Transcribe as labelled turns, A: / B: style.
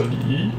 A: 这里